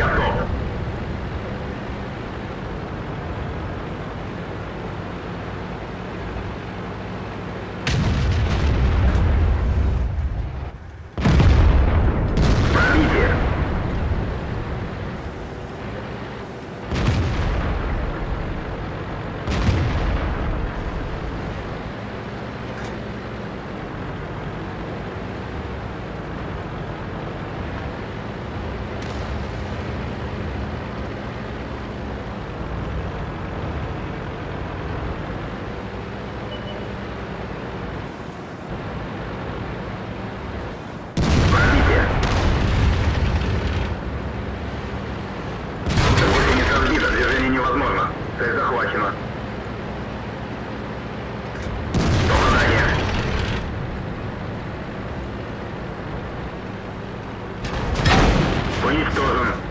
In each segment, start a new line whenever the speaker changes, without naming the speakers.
Gato. Понял, в сторону.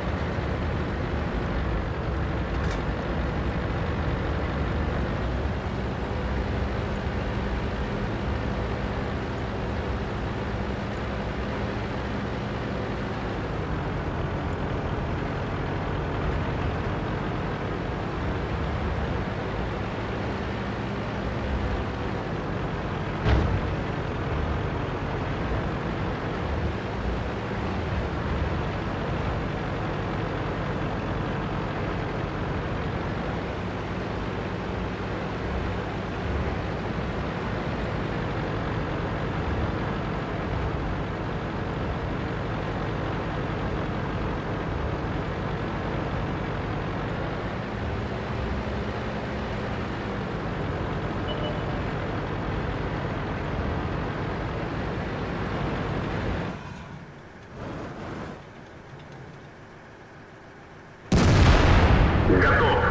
Catou.